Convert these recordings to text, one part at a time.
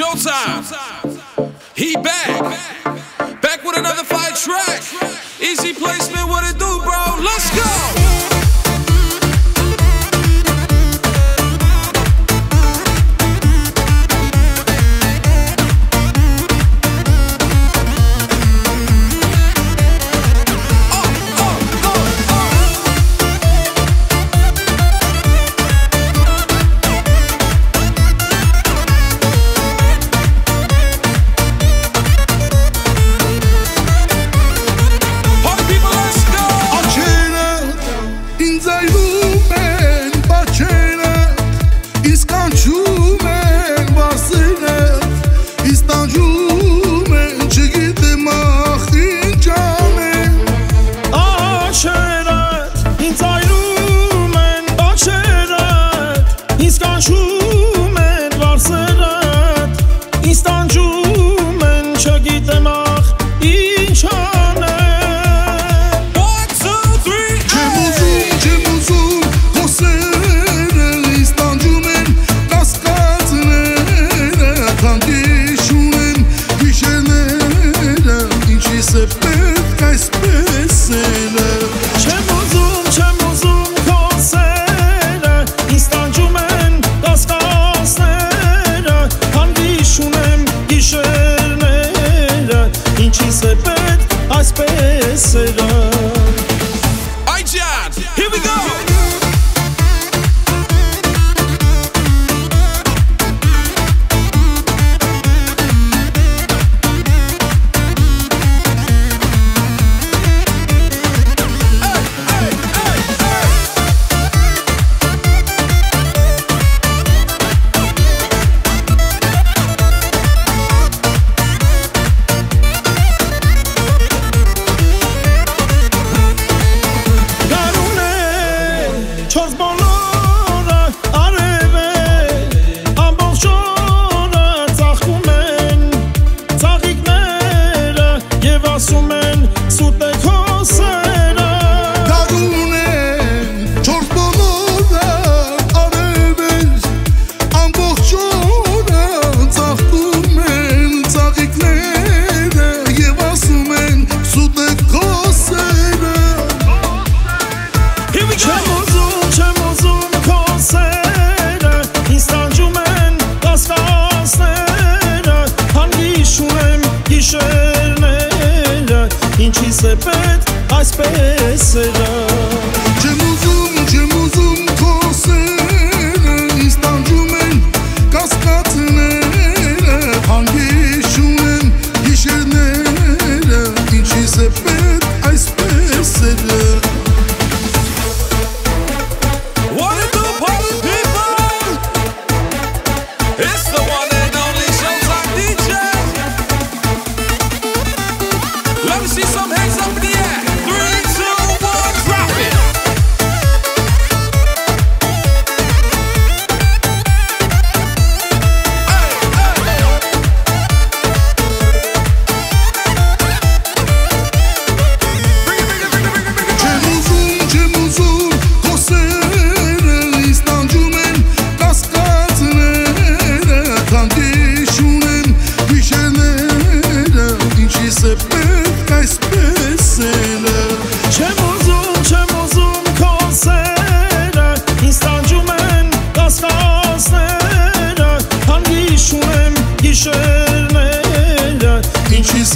Showtime. He back. Back with another fire track. Easy placement, what it do, bro? you. Dodge. եւ ասում են սուտ պետ այսպես եղա Չեմ ուզում, չեմ ուզում քո սեր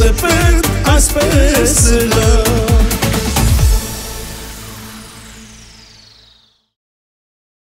se perd as pesele